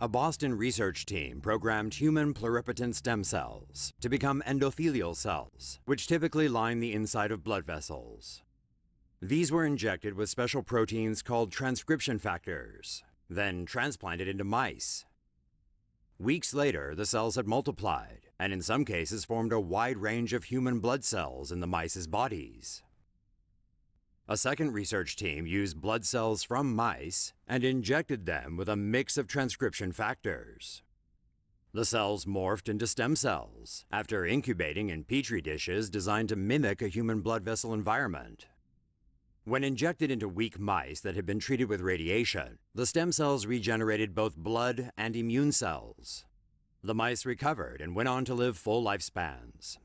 a Boston research team programmed human pluripotent stem cells to become endothelial cells, which typically line the inside of blood vessels. These were injected with special proteins called transcription factors, then transplanted into mice. Weeks later, the cells had multiplied, and in some cases formed a wide range of human blood cells in the mice's bodies. A second research team used blood cells from mice and injected them with a mix of transcription factors. The cells morphed into stem cells after incubating in petri dishes designed to mimic a human blood vessel environment. When injected into weak mice that had been treated with radiation, the stem cells regenerated both blood and immune cells. The mice recovered and went on to live full lifespans.